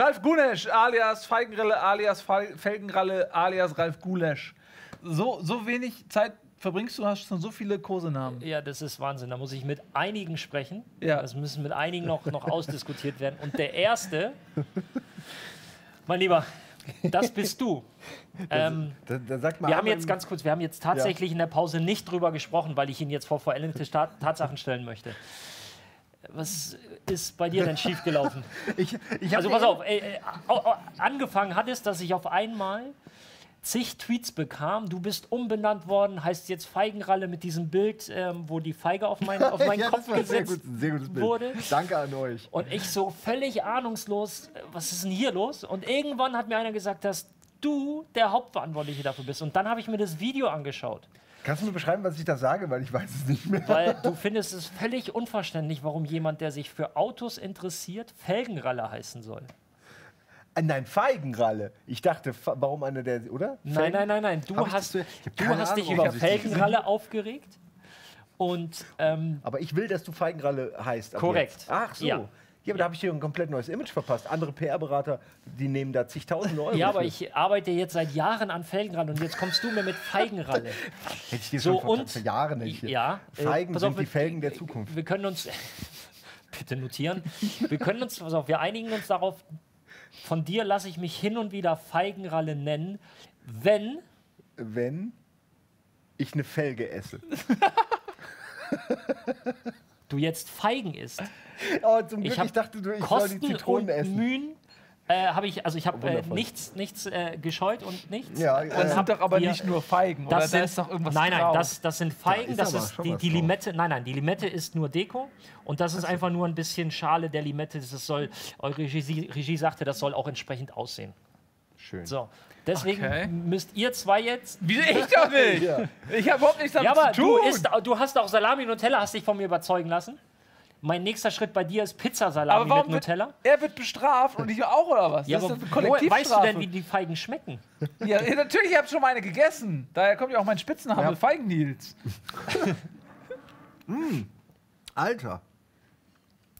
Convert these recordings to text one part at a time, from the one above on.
Ralf Gunesch alias Feigenralle alias Fe- Felgenralle alias Ralf Gulesch. So, so wenig Zeit verbringst du, hast schon so viele Kosenamen. Ja, das ist Wahnsinn. Da muss ich mit einigen sprechen. Ja. Das müssen mit einigen noch, noch ausdiskutiert werden. Und der erste, mein Lieber, das bist du. Ähm, Da, da sagt mal wir haben jetzt ganz kurz, wir haben jetzt tatsächlich in der Pause nicht drüber gesprochen, weil ich ihn jetzt vor vollendete Tatsachen stellen möchte. Was ist bei dir denn schiefgelaufen? Ich, ich Also pass auf, äh, äh, angefangen hat es, dass ich auf einmal zig Tweets bekam. Du bist umbenannt worden, heißt jetzt Feigenralle mit diesem Bild, ähm, wo die Feige auf, mein, auf meinen ja, Kopf war sehr, gesetzt gut, sehr gutes Bild. wurde. Danke an euch. Und ich so völlig ahnungslos, was ist denn hier los? Und irgendwann hat mir einer gesagt, dass du der Hauptverantwortliche dafür bist. Und dann habe ich mir das Video angeschaut. Kannst du mir beschreiben, was ich da sage, weil ich weiß es nicht mehr. Weil du findest es völlig unverständlich, warum jemand, der sich für Autos interessiert, Felgenralle heißen soll. Äh, Nein, Feigenralle. Ich dachte, warum einer der, oder? Nein, nein, nein, nein. Du Hab hast, du hast dich Ahnung, über Felgenralle aufgeregt. Und ähm, Aber ich will, dass du Feigenralle heißt. Korrekt. Jetzt. Ach so. Ja. Ja. aber da habe ich dir ein komplett neues Image verpasst. Andere PR-Berater, die nehmen da zigtausende Euro. ja, aber für. ich arbeite jetzt seit Jahren an Felgenralle und jetzt kommst du mir mit Feigenralle. Hätte ich dir So, schon vor, und- Jahren nicht. ja, äh, Feigen sind auf, die wir- Felgen der Zukunft. Wir können uns bitte notieren. Wir können uns, pass auf, wir einigen uns darauf. Von dir lasse ich mich hin und wieder Feigenralle nennen, wenn Wenn ich eine Felge esse. du jetzt Feigen isst. Oh, zum Glück, Ich ich, habe dachte, du, ich soll die Kosten Zitronen und essen. Mühen. Äh, habe ich, also ich habe äh, nichts, nichts äh, gescheut und nichts. Ja, Das äh, sind doch aber hier- nicht nur Feigen, oder? Das da sind, ist doch irgendwas nein, nein, drauf. das, das sind Feigen, ist das ist die, die. Limette. Nein, nein, die Limette ist nur Deko und das ist einfach nur ein bisschen Schale der Limette. Das soll, eure Regie, Regie sagte, das soll auch entsprechend aussehen. Schön. So, deswegen Okay. müsst ihr zwei jetzt. Wieso ich doch nicht? Ja. Ich habe überhaupt nichts damit Ja, aber zu du, tun. isst, du hast auch Salami und Nutella, hast dich von mir überzeugen lassen. Mein nächster Schritt bei dir ist Pizzasalami aber warum mit wird, Nutella. er wird bestraft und ich auch, oder was? Ja, das aber ist eine woher weißt du denn, wie die Feigen schmecken? ja, natürlich, ich habe schon meine gegessen. Daher kommt ja auch mein Spitzname, Ja. Feigen-Nils. Alter,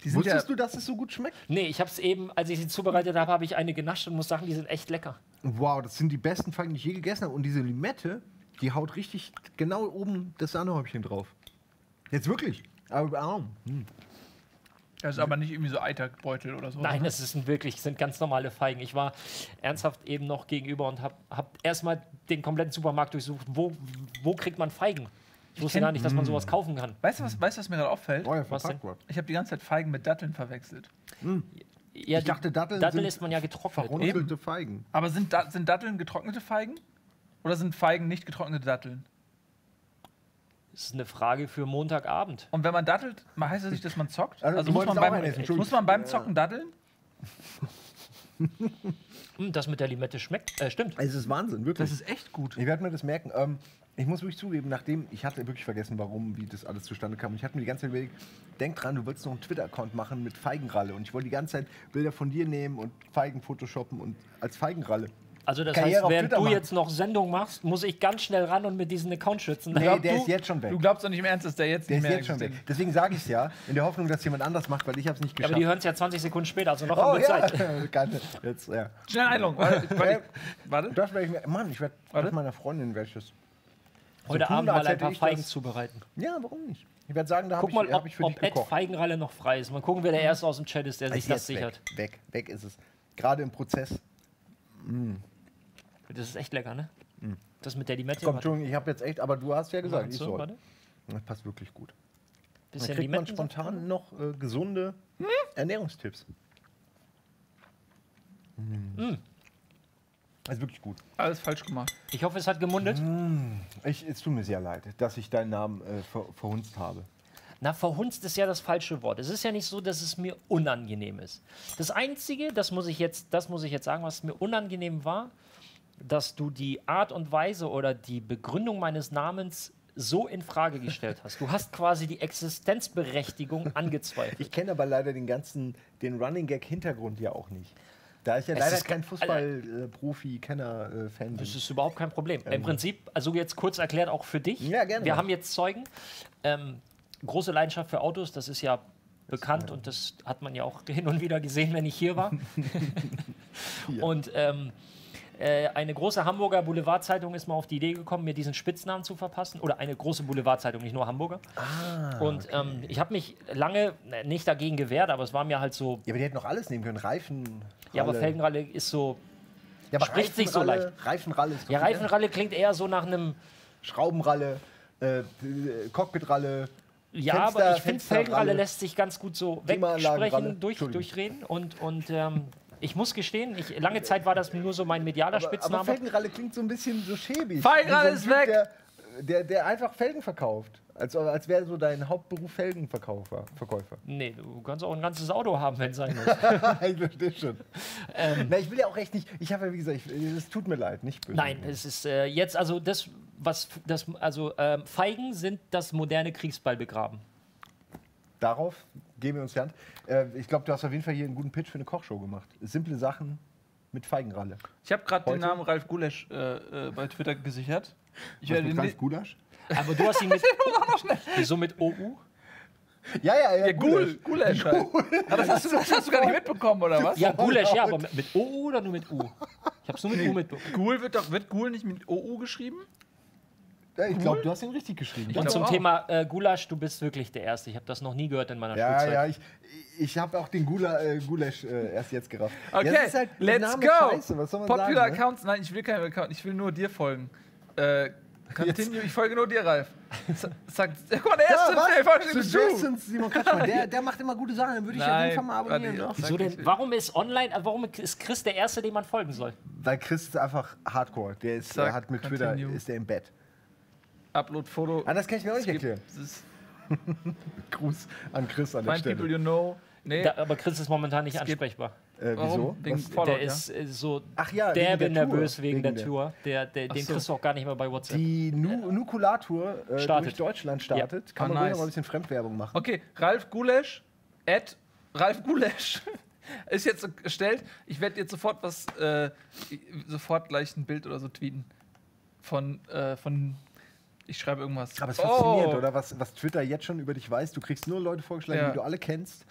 Die sind ja, wusstest du, dass es so gut schmeckt? Nee, ich habe es eben, als ich sie zubereitet habe, habe ich eine genascht und muss sagen, die sind echt lecker. Wow, das sind die besten Feigen, die ich je gegessen habe. Und diese Limette, die haut richtig genau oben das Sahnehäubchen drauf. Jetzt wirklich. Aber, ah, hm. Das ist aber nicht irgendwie so Eiterbeutel oder so. Nein, das sind wirklich sind ganz normale Feigen. Ich war ernsthaft eben noch gegenüber und habe hab erstmal den kompletten Supermarkt durchsucht. Wo, wo kriegt man Feigen? Ich wusste gar nicht, dass man sowas kaufen kann. Weißt du, was, weißt, du, was mir gerade auffällt? Oh ja, Was. Ich habe die ganze Zeit Feigen mit Datteln verwechselt. Ja, Ich dachte, Datteln Dattel sind ist man ja getrocknet. Verrunzelte Feigen. Aber sind, Da- sind Datteln getrocknete Feigen? Oder sind Feigen nicht getrocknete Datteln? Das ist eine Frage für Montagabend. Und wenn man dattelt, heißt das nicht, dass man zockt? Also, Also, muss, man beim, essen, muss man beim Zocken daddeln? Hm, das mit der Limette schmeckt. Äh, stimmt. Es ist Wahnsinn, wirklich. Das ist echt gut. Ich werde mir das merken. Ähm, ich muss wirklich zugeben, nachdem ich hatte wirklich vergessen, warum, wie das alles zustande kam. Und ich hatte mir die ganze Zeit überlegt, denk dran, du willst noch einen Twitter-Account machen mit Feigenralle. Und ich wollte die ganze Zeit Bilder von dir nehmen und Feigen photoshoppen und als Feigenralle. Also das Karriere heißt, während Twitter du machen. jetzt noch Sendung machst, muss ich ganz schnell ran und mit diesem Account schützen. Nee, glaub, der du- ist jetzt schon weg. Du glaubst doch nicht im Ernst, dass der jetzt Der nicht ist mehr jetzt schon weg. Deswegen sage ich es ja, in der Hoffnung, dass jemand anders macht, weil ich habe es nicht Ja, aber geschafft. die hören es ja 20 Sekunden später, also noch haben oh wir ja, Zeit. Jetzt, ja. Schnell Einloggen. Warte, warte, warte. Das werde ich mir, Mann, ich werde mit meiner Freundin werde ich das. Heute tun, Abend mal ein paar Feigen das- zubereiten. Ja, warum nicht? Ich werde sagen, da habe ich, mal, hab ob, ich für dich ob Ed gekocht. Feigenralle noch frei ist. Mal gucken, wer der Erste aus dem Chat ist, der sich das jetzt sichert. weg, weg, weg ist es. Gerade im Prozess. Das ist echt lecker, ne? Das mit der Limette. Komm. Entschuldigung, ich habe jetzt echt, aber du hast ja gesagt, Warte, ich soll. warte. Das passt wirklich gut. Dann Bisschen kriegt man spontan noch äh, gesunde Hm? Ernährungstipps. Hm. Das ist wirklich gut. Alles falsch gemacht. Ich hoffe, es hat gemundet. Hm. Ich, es tut mir sehr leid, dass ich deinen Namen äh, ver, verhunzt habe. Na, verhunzt ist ja das falsche Wort. Es ist ja nicht so, dass es mir unangenehm ist. Das Einzige, das muss ich jetzt, das muss ich jetzt sagen, was mir unangenehm war, dass du die Art und Weise oder die Begründung meines Namens so in Frage gestellt hast. Du hast quasi die Existenzberechtigung angezweifelt. Ich kenne aber leider den ganzen, den Running Gag Hintergrund ja auch nicht. Da ich ja Es leider kein ge- Fußball-Profi, Kenner, äh, Fan Das bin. ist überhaupt kein Problem. Im Prinzip, also jetzt kurz erklärt auch für dich. Ja, gerne. Wir haben jetzt Zeugen. Ähm, große Leidenschaft für Autos, das ist ja bekannt und das hat man ja auch hin und wieder gesehen, wenn ich hier war. Ja. Und ähm, äh, eine große Hamburger Boulevardzeitung ist mal auf die Idee gekommen, mir diesen Spitznamen zu verpassen. Oder eine große Boulevardzeitung, nicht nur Hamburger. Ah, und ähm, ich habe mich lange äh, nicht dagegen gewehrt, aber es war mir halt so. Ja, aber die hätten noch alles nehmen können. Reifen. Ja, aber Ralle. Felgenralle ist so. ja, aber spricht sich so Reifenralle- Reifenralle ist Ja, Reifenralle klingt eher so nach einem. Schraubenralle, äh, äh, Cockpitralle. Ja, Fenster- aber ich finde. Felgenralle lässt sich ganz gut so wegsprechen, durch, durchreden. Und, und ähm, ich muss gestehen, ich, lange Zeit war das nur so mein medialer Aber, aber Spitzname. Felgenralle klingt so ein bisschen so schäbig. Felgenralle Wie ist Typ, weg! Der, der, der einfach Felgen verkauft. Als, als wäre so dein Hauptberuf Felgenverkäufer. Verkäufer. nee, du kannst auch ein ganzes Auto haben, wenn es sein muss. ich verstehe schon. Na, ich will ja auch echt nicht. Ich habe ja, wie gesagt, es tut mir leid, nicht böse. Nein, es ist äh, jetzt also das, was das, also ähm, Feigen sind das moderne Kriegsball begraben. Darauf geben wir uns die Hand. Äh, ich glaube, du hast auf jeden Fall hier einen guten Pitch für eine Kochshow gemacht. Simple Sachen mit Feigenralle. Ich habe gerade den? Namen Ralf Gulesch äh, äh, bei Twitter gesichert. Ich werde Ralf Gulasch? Aber du hast ihn mit. Wieso mit OU? Ja, ja, ja. Ja, Gul, Gulesch halt. Aber das hast, du, das hast du gar nicht mitbekommen, oder was? Ja, Gulasch, ja, aber mit, mit OU oder nur mit U? Ich hab's nur mit U mitbekommen. Gul wird doch, wird Gul nicht mit OU geschrieben? Ja, ich glaube, du hast ihn richtig geschrieben. Und zum auch. Thema äh, Gulasch, du bist wirklich der Erste. Ich habe das noch nie gehört in meiner Ja, Schulzeit. ja, ich, ich habe auch den Gula, äh, Gulasch äh, erst jetzt gerafft. Okay, ja, halt, der let's Name go! Scheiße, was soll man Popular sagen, ne? Accounts, nein, ich will keinen Account, ich will nur dir folgen. Äh, continue, ich folge nur dir, Ralf. Sagt, guck mal, der Ja, erste, der folgt. Suggestions, Simon Kretschmann, der, der macht immer gute Sachen, den würde ich auf jeden Fall mal warte, abonnieren. sag Wieso nicht, denn, warum ist online, äh, warum ist Chris der Erste, dem man folgen soll? Weil Chris ist einfach Hardcore. Der ist, Sag, er hat mit Twitter, continue. ist der im Bett. Upload-Foto. Anders kann ich mir auch nicht erklären. Das ist Gruß an Chris an der people Stelle. you know. Nee, Da, aber Chris ist momentan nicht Skip. ansprechbar. Äh, wieso? Fallout, Der ja? ist äh, so Ach ja, derbe der Tour. nervös wegen, Wegen der der- Tour. Der, der, den so. kriegst du auch gar nicht mehr bei WhatsApp. Die Nu Nukular-Tour äh, Startet. durch Deutschland startet. Kann Ah, man nice. mal ein bisschen Fremdwerbung machen. Okay, Ralf Gulesch, at Ralf Gulesch ist jetzt erstellt. Ich werde jetzt sofort was, äh, sofort gleich ein Bild oder so tweeten. Von, äh, von, ich schreibe irgendwas. Aber es ist faszinierend, oh, oder? Was, was Twitter jetzt schon über dich weiß. Du kriegst nur Leute vorgeschlagen, Ja. die du alle kennst.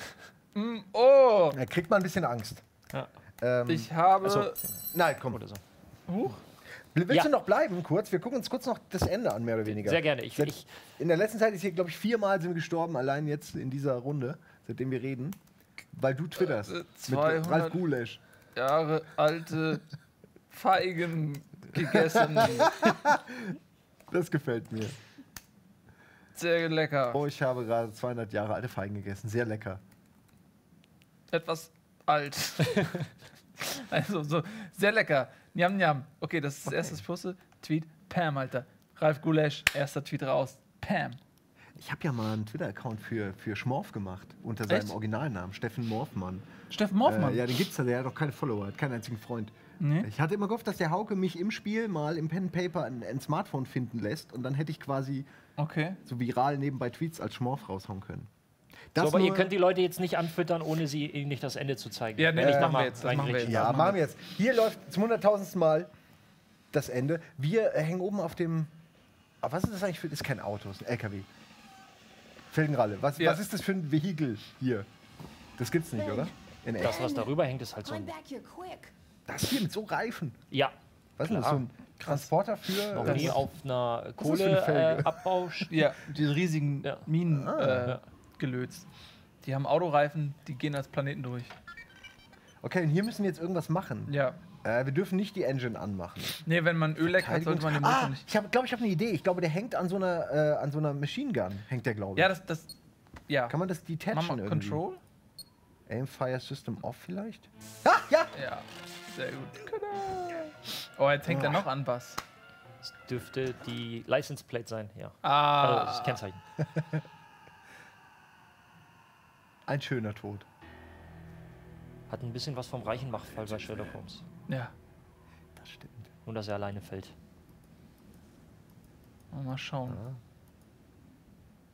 Mm, oh, Da kriegt man ein bisschen Angst. Ja. Ähm, ich habe. Achso. nein, komm. Oder so. Huch. Willst Ja. du noch bleiben kurz? Wir gucken uns kurz noch das Ende an, mehr oder weniger. Sehr gerne. Ich, Seit- ich, In der letzten Zeit ist hier, glaube ich, viermal sind wir gestorben, allein jetzt in dieser Runde, seitdem wir reden. Weil du twitterst. Äh, mit 200 Ralf Gulesch. Jahre alte Feigen gegessen. Das gefällt mir. Sehr lecker. Oh, ich habe gerade 200 Jahre alte Feigen gegessen. Sehr lecker. Etwas alt. also so, sehr lecker. Njam, njam. Okay, das ist das erste Pusse. Tweet. Pam, Alter. Ralf Gulesch, erster Tweet raus. Pam. Ich habe ja mal einen Twitter-Account für, für Schmorf gemacht, unter seinem Echt? Originalnamen, Steffen Morfmann. Steffen Morfmann. Äh, ja, den gibt's da, der hat doch keine Follower, hat keinen einzigen Freund. Nee. Ich hatte immer gehofft, dass der Hauke mich im Spiel mal im Pen Paper ein, ein Smartphone finden lässt und dann hätte ich quasi Okay. so viral nebenbei Tweets als Schmorf raushauen können. so, aber ihr könnt die Leute jetzt nicht anfüttern, ohne sie ihnen nicht das Ende zu zeigen. Ja, nee, da machen wir jetzt, das machen wir jetzt. Ja, Das machen wir jetzt. Hier läuft zum hunderttausendsten Mal das Ende. Wir äh, hängen oben auf dem. Ah, was ist das eigentlich für. Das ist kein Auto, das ist ein LKW. Felgenralle. Was, Ja. was ist das für ein Vehikel hier? Das gibt's nicht, oder? In echt. Das, was darüber hängt, ist halt so I'm ein. Das hier mit so Reifen. Ja, Was ist denn das? Klar. So ein Transporter für. noch äh, nie auf einer? Kohleabbau. Ja, diese riesigen Ja. Minen Ah. äh, gelöst. Die haben Autoreifen, die gehen als Planeten durch. Okay, und hier müssen wir jetzt irgendwas machen. Ja. Äh, wir dürfen nicht die Engine anmachen. Nee, wenn man Öl hat, sollte man den Motor ah, nicht. ich glaube, ich habe eine Idee. Ich glaube, der hängt an so einer, äh, an so einer Machine Gun. Hängt der, glaube ich. Ja, das, das, ja. Kann man das detachen Mama, irgendwie? Control? Aim Fire System off vielleicht? Ah, ja! Ja, sehr gut. Oh, jetzt hängt er noch an was. Das dürfte die License Plate sein, ja. Ah, Also das Kennzeichen. Ein schöner Tod. Hat ein bisschen was vom Reichenbach-Fall bei Sherlock Holmes. ja. Das stimmt. Nur, dass er alleine fällt. Mal schauen.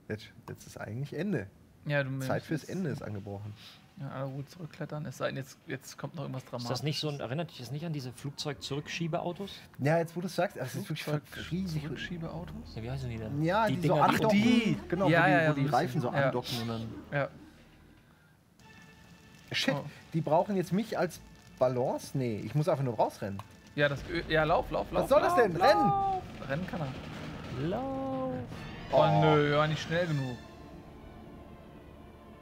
Jetzt, jetzt ist eigentlich Ende. Ja, du Zeit fürs Ende ist angebrochen. Ja, alle gut zurückklettern. Es sei denn, jetzt, jetzt kommt noch irgendwas Ist Dramatisches. das nicht so ein, erinnert dich das nicht an diese Flugzeug-Zurückschiebeautos? Ja, jetzt wo du es sagst, das ist wirklich riesig. Zurückschiebeautos? Ja, wie heißen die denn? Ja, die die, Dinger, so die andocken. die. Genau, Ja, wo die, ja, ja, wo so die ein Reifen so andocken und dann. Ja. Shit, Oh. die brauchen jetzt mich als Balance? Nee, ich muss einfach nur rausrennen. Ja, das Ja, lauf, lauf, lauf. Was soll das lauf, denn? Lauf. Rennen kann er. Lauf. Oh, Oh. nö, ja, nicht schnell genug.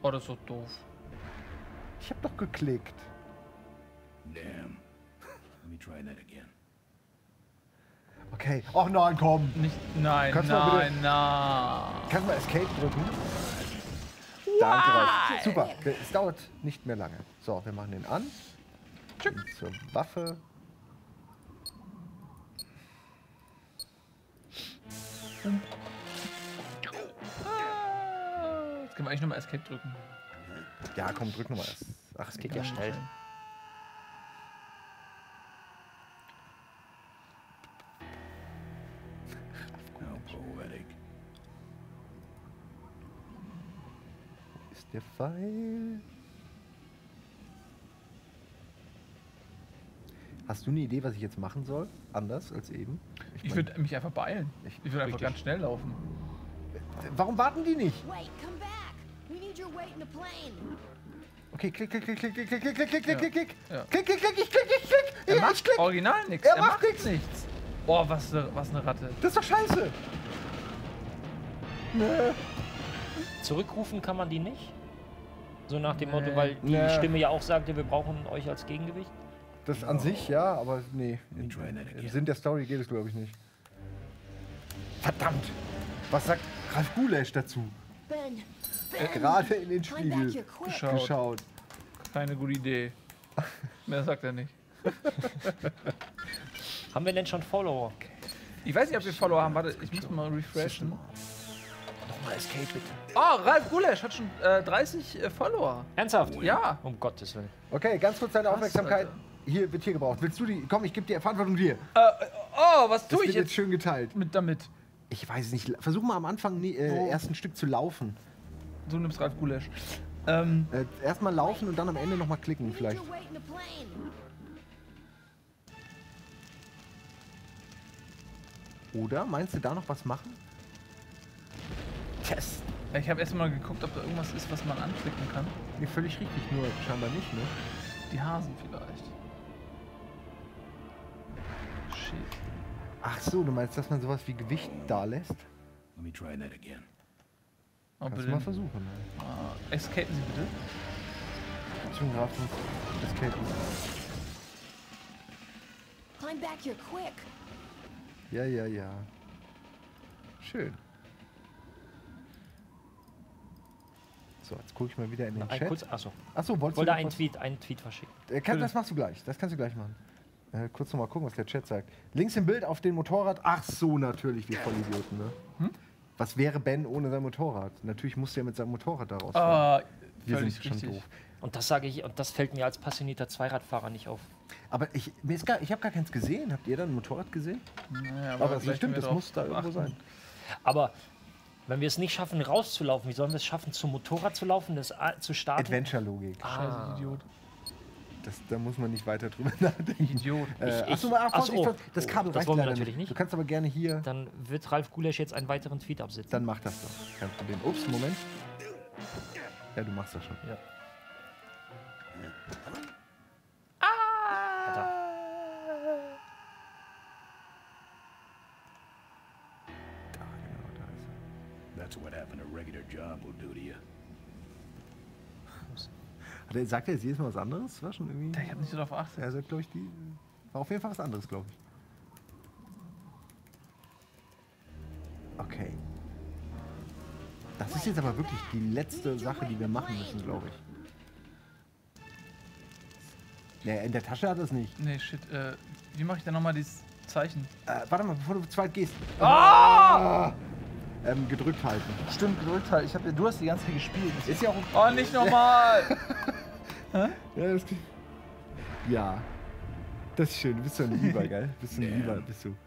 Oh, das ist so doof. Ich hab doch geklickt. Damn. Let me try that again. Okay. Ach nein, komm. Nicht. Nein, Kannst du mal nein, nein. Kannst du mal Escape drücken? Danke, Ralf. Super. Es dauert nicht mehr lange. So, wir machen den an. Gehen Zur Waffe. Jetzt können wir eigentlich nochmal Escape drücken. Ja, komm, drück nochmal. Ach, Das geht ja schnell. How poetic. Ist der Pfeil? Hast du eine Idee, was ich jetzt machen soll? Anders als eben? Ich mein, würde mich einfach beeilen. Ich- Ich würde einfach ganz schnell laufen. Warum warten die nicht? Wait, come back. Okay, klick, klick, klick, klick, klick, klick, klick, klick, klick, klick, klick. Ja. Klick, klick, klick, ich klick, ich klick. Er Ja, macht ich klick. original nichts. Er Er, macht nichts. nichts. Boah, was eine, was eine Ratte. Das ist doch scheiße. Zurückrufen kann man die nicht? So nach dem Nee. Motto, weil die Nee. Stimme ja auch sagte, wir brauchen euch als Gegengewicht. Das an sich ja, aber nee. that Im. Sinn der Story geht es, glaube ich, nicht. Verdammt! Was sagt Ralf Gulesch dazu? Ben, Ben, Gerade in den Spiegel. Geschaut. geschaut. Keine gute Idee. Mehr sagt er nicht. Haben wir denn schon Follower? Ich weiß nicht, ob wir Follower haben. Warte, ich muss mal refreshen. Nochmal Escape bitte. Oh, Ralf Gulesch hat schon äh, 30 äh, Follower. Ernsthaft? Ja. Um Gottes Willen. Okay, ganz kurz deine Aufmerksamkeit. Alter. Hier wird hier gebraucht. Willst du die? Komm, ich gebe dir Verantwortung dir. Äh, äh, oh, was Das tue wird ich jetzt jetzt schön geteilt. mit damit? Ich weiß es nicht. Versuch mal am Anfang nie, äh, erst ein Stück zu laufen. Du nimmst Ralf Gulesch. Ähm, Äh, Erstmal laufen und dann am Ende nochmal klicken vielleicht. Oder meinst du da noch was machen? Test. ich habe erstmal geguckt, ob da irgendwas ist, was man anklicken kann. Nee, völlig richtig, nur scheinbar nicht, ne? Die Hasen vielleicht. Shit. Ach so, du meinst, dass man sowas wie Gewicht da lässt? Let me try that again. Oh, Kannst du mal versuchen. Ah, escapen Sie bitte. Zungenraffen, Escape. Climb back here quick. Ja, ja, ja. Schön. So, jetzt gucke ich mal wieder in den Ein Chat. kurz, achso. Achso, wolltest Wollte du noch einen was? Tweet, einen Tweet verschicken. Äh, kann, das machst du gleich. Das kannst du gleich machen. Äh, kurz noch mal gucken, was der Chat sagt. Links im Bild auf dem Motorrad. Ach so, natürlich, wir Vollidioten, ne? Hm? Was wäre Ben ohne sein Motorrad? Natürlich musste er mit seinem Motorrad da rausfahren. Ah, wir sind schon richtig. doof. Und das sage ich, und das fällt mir als passionierter Zweiradfahrer nicht auf. Aber ich, mir ist gar, ich habe gar keins gesehen. Habt ihr da ein Motorrad gesehen? Naja, Aber das vielleicht stimmt, das muss da irgendwo achten. sein. Aber wenn wir es nicht schaffen, rauszulaufen, wie sollen wir es schaffen, zum Motorrad zu laufen, das zu starten? Adventure-Logik. Ah. Scheiße, Idiot. Das, da muss man nicht weiter drüber nachdenken. Idiot. Äh, Ich- achso, mal, ach, ach Vorsicht, so, Vorsicht, das oh, Kabel das reicht wollen wir leider natürlich nicht. nicht. Du kannst aber gerne hier. Dann wird Ralf Gulesch jetzt einen weiteren Tweet absitzen. Dann mach das doch. Kein Problem. Ups, Moment. Ja, du machst das schon. Ja. Ah! Genau, da ist That's what having a regular job will do to you. Er. Hat er. Sagt er jetzt jedes Mal was anderes? War schon irgendwie. Ich habe nicht so darauf geachtet. Er sagt, glaube ich, die. War auf jeden Fall was anderes, glaube ich. Okay. Das ist jetzt aber wirklich die letzte Sache, die wir machen müssen, glaube ich. Nee, in der Tasche hat er es nicht. Nee, shit. Äh, wie mache ich denn nochmal dieses Zeichen? Äh, warte mal, bevor du zu weit gehst. Ah! Ähm, gedrückt halten. Stimmt, gedrückt halt. Ich hab, du hast die ganze Zeit gespielt. Ist ja auch. Oh, nicht nochmal! Ja, das ja. Das ist schön. Du bist so ein Lieber, gell? Bist du ein. Lieber, bist du. Let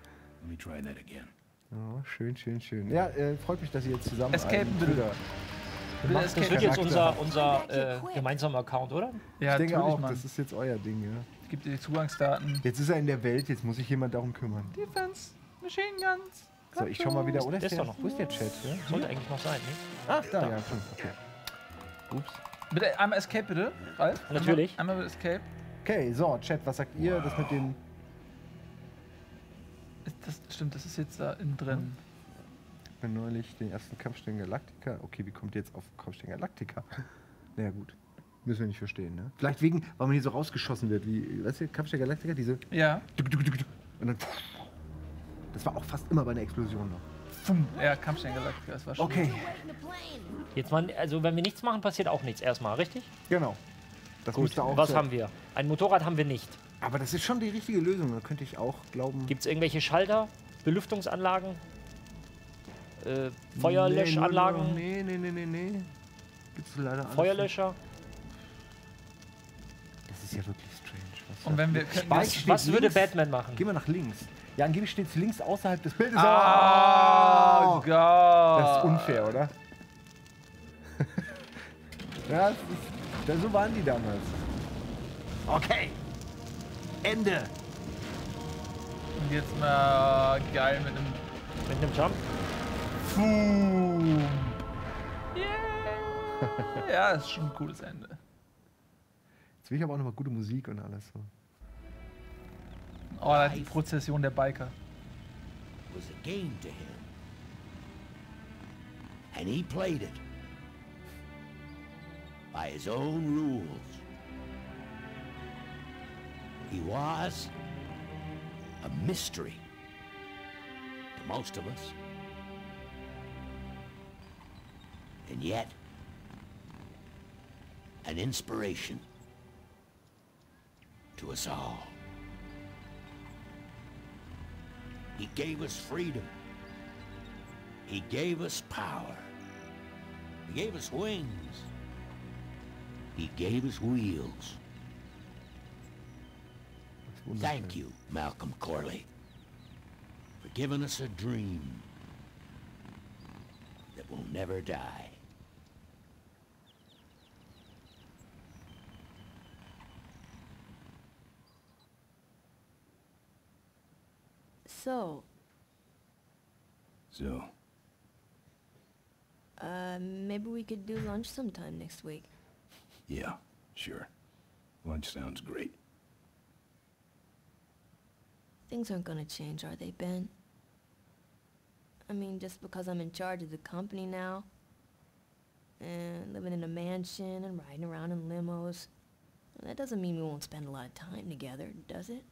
me try that again. Oh, schön, schön, schön. Ja, äh, freut mich, dass ihr jetzt zusammen. Escape. Das wird jetzt unser, unser äh, gemeinsamer Account, oder? ja, ich denke auch, Mann. das ist jetzt euer Ding, ja. Ich gebe dir die Zugangsdaten. Jetzt ist er in der Welt, jetzt muss sich jemand darum kümmern. Defense, Machine Guns. So, ich schau mal wieder. Oder Der ist der, doch noch. Wo ist der Chat? Ja? Sollte eigentlich noch sein, ne? Ach, da, ja, schon. Okay. Ups. Bitte einmal Escape, bitte, Ralf. Natürlich. Einmal, einmal Escape. Okay, so, Chat, was sagt ihr? Das mit den. Ist Das, stimmt, das ist jetzt da innen drin. Ich bin neulich den ersten Kampfstern Galactica. Okay, wie kommt ihr jetzt auf Kampfstern Galactica? Naja, gut. Müssen wir nicht verstehen, ne? Vielleicht wegen, weil man hier so rausgeschossen wird, wie, weißt du, Kampfstern Galactica, diese. Ja. Und dann. Das war auch fast immer bei einer Explosion noch. Fum. Ja, Kampfstein gesagt. Das war schon. Okay. Jetzt mal, also wenn wir nichts machen, passiert auch nichts erstmal, richtig? genau. Das müsste auch. Was so- haben wir? Ein Motorrad haben wir nicht. Aber das ist schon die richtige Lösung. Da könnte ich auch glauben. Gibt es irgendwelche Schalter, Belüftungsanlagen, äh, Feuerlöschanlagen, Nee, nee, nee, nee, nee. Gibt's leider alles Feuerlöscher? nicht. Das ist ja wirklich strange. Was Und wenn wir. Wir steht Was würde. Batman machen? Geh mal nach links. Ja, angeblich steht es links außerhalb des Bildes. oh, Oh! Gott. Das ist unfair, oder? ja, das ist, ja, so waren die damals. Okay. Ende. Und jetzt mal geil mit einem. Mit einem Jump? Boom. Yeah. ja, das ist schon ein cooles Ende. Jetzt will ich aber auch nochmal gute Musik und alles so. Oh, die Prozession der Biker. was a game to him. And he played it by his own rules. He was a mystery to most of us. And yet, an inspiration to us all. He gave us freedom. He gave us power. He gave us wings. He gave us wheels. Thank you, Malcolm Corley, for giving us a dream that will never die. So, So, uh, maybe we could do lunch sometime next week. yeah, sure. Lunch sounds great. Things aren't gonna change, are they, Ben? I mean, just because I'm in charge of the company now, and living in a mansion and riding around in limos, that doesn't mean we won't spend a lot of time together, does it?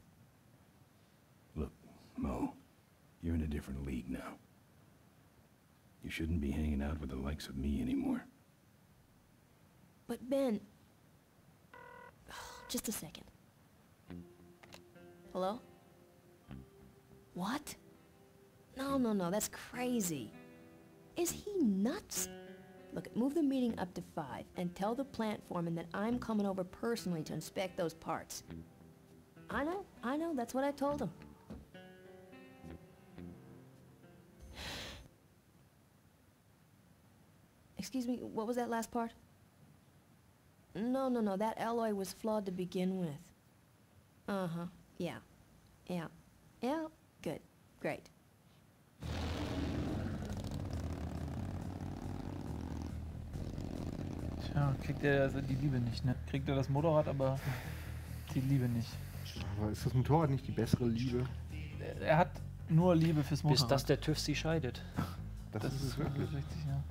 Mo, you're in a different league now. You shouldn't be hanging out with the likes of me anymore. But Ben, just a second. Hello? What? No, no, no, that's crazy. Is he nuts? Look, move the meeting up to five and tell the plant foreman that I'm coming over personally to inspect those parts. I know, I know, that's what I told him. Excuse me, what was that last part? No, no, no, that alloy was flawed to begin with. Uh-huh, yeah. Yeah. Yeah, good. Great. Tja, kriegt er also die Liebe nicht, ne? Kriegt er das Motorrad, aber die Liebe nicht. Aber ist das Motorrad nicht die bessere Liebe? Er hat nur Liebe fürs Bis Motorrad. dass der TÜV sie scheidet. Das, das ist es wirklich. richtig, ja.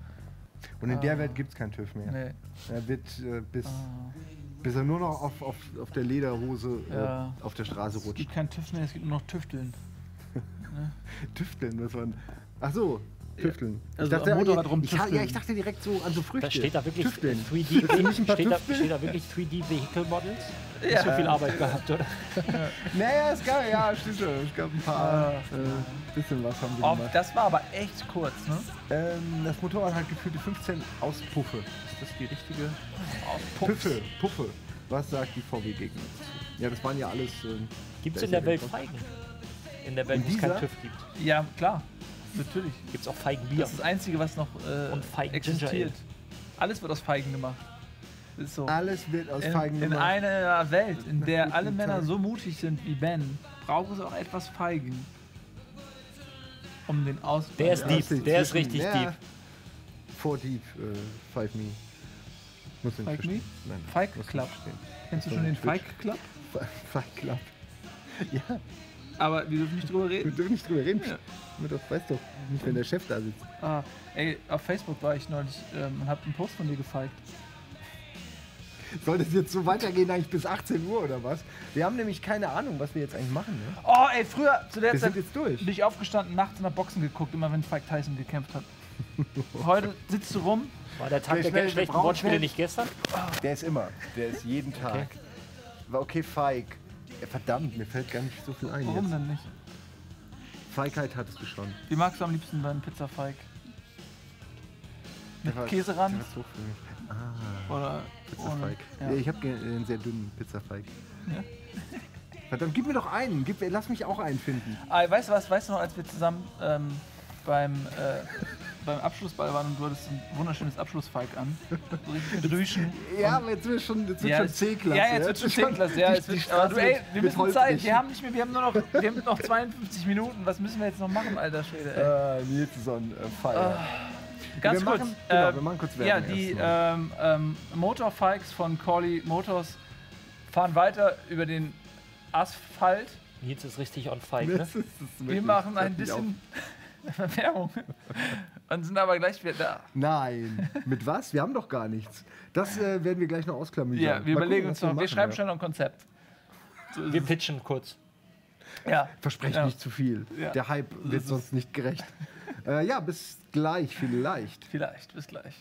Und in der Ah. Welt gibt es keinen TÜV mehr. Nee. Er wird äh, bis, Ah. bis er nur noch auf, auf, auf der Lederhose Ja. äh, auf der Straße Es rutscht. gibt kein TÜV mehr, es gibt nur noch Tüfteln. Tüfteln, was man. Ach so, Tüfteln. Also am Motorrad rum ich, ja, ich dachte direkt so an so Früchte. Da steht da wirklich Tüfteln. 3D, Willst du nicht ein paar steht, da, steht da wirklich 3D Vehicle Models? Nicht Ja. so viel Arbeit gehabt, oder? Naja, es gab, ja, stimmt schon. Es gab ein paar, äh, bisschen was haben sie Oh, gemacht. das war aber echt kurz, ne? Ähm, das Motorrad hat gefühlte 15 Auspuffe. Ist das die richtige? Aus Puffe, Puffe. Was sagt die VW-Gegner dazu? Ja, das waren ja alles. Ähm, Gibt es in der ja Welt Feigen? In der Welt, wo es keinen dieser? TÜV gibt. Ja, klar. Natürlich. Gibt es auch Feigenbier. Das ist das Einzige, was noch äh, Und Feigen Ginger existiert. Alles wird aus Feigen gemacht. Ist so. Alles wird aus in, Feigen in gemacht. einer Welt, in der alle Männer so mutig sind wie Ben, braucht es auch etwas Feigen. Um den Aus. Der ist deep, ist der ist richtig ja, deep. Four deep, äh, five me. Muss nicht Fike. Me? Nein, Fike Club. Kennst du schon den. Fike Club? Fight Club. Ja, Aber wir dürfen nicht drüber wir reden. dürfen nicht drüber reden. Ja. Ja. Doch, weißt doch nicht, wenn der Chef da sitzt. Ah, ey, auf Facebook war ich neulich ähm, und hab einen Post von dir gefeigt. Soll das jetzt so weitergehen, eigentlich bis 18 Uhr oder was? Wir haben nämlich keine Ahnung, was wir jetzt eigentlich machen. Ne? Oh, ey, früher zu der Wir Zeit sind jetzt durch. bin ich aufgestanden, nachts nach Boxen geguckt, immer wenn Fike Tyson gekämpft hat. Heute sitzt du rum. War der Tag der wir schlechten Wortspiele nicht gestern? Der ist immer. Der ist jeden Tag. War okay, Feig. Ja, verdammt, mir fällt gar nicht so viel ein Warum jetzt. denn nicht? Feigheit hattest du schon. Wie magst du am liebsten deinen Pizza Fike? Mit war- Käserand Der war so für. Ah, oder Pizza ohne? Feig. Ja. Ich habe einen sehr dünnen Pizza Feig. Ja. Verdammt, gib mir doch einen. Gib, lass mich auch einen finden. Ah, weißt du was? Weißt du noch, als wir zusammen ähm, beim, äh, beim Abschlussball waren und du hattest ein wunderschönes Abschlussfeig an. So richtig mit Rüschen. Ja, aber jetzt wird schon, jetzt wird Ja, schon jetzt- C-Klasse. Ja, jetzt wird schon C-Klasse. Ja, die- jetzt die wird, aber du, ey, wir mit müssen Zeit. Wir haben nicht mehr, wir haben nur noch, wir haben noch 52 Minuten. Was müssen wir jetzt noch machen, alter Schwede? Ey? Äh, Nils ist on fire. Ganz wir kurz. machen- genau, äh, wir machen kurz Ja, Werbung die erst ähm, ähm, Motorfikes von Corley Motors fahren weiter über den Asphalt. Nils ist richtig on fire, ne? ist- das ist Wir machen ein bisschen Werbung. Und sind aber gleich wieder da. Nein. Mit was? Wir haben doch gar nichts. Das äh, werden wir gleich noch ausklamüsern. Ja, wir Mal überlegen gucken, uns noch. Wir machen, schreiben ja. schnell noch ein Konzept. So Wir pitchen kurz. Ja. Versprecht Ja. nicht zu viel. Ja. Der Hype wird sonst nicht gerecht. äh, ja, bis gleich, vielleicht. Vielleicht. Bis gleich.